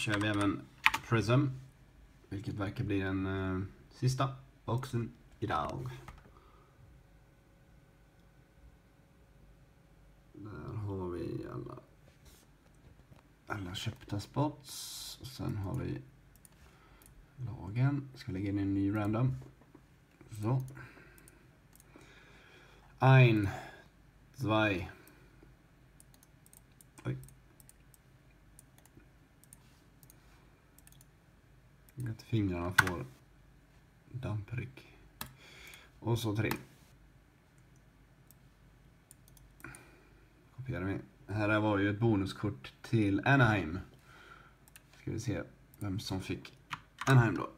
kör vi även Prism. Vilket verkar bli den uh, sista boxen idag. Där har vi alla, alla köpta spots. Och sen har vi lagen. Ska lägga in en ny random. Så. Ein, zwei. Oj. Att fingrarna får dampryck. Och så tre. Kopierar vi. Här var ju ett bonuskort till Anaheim. Ska vi se vem som fick Anaheim då.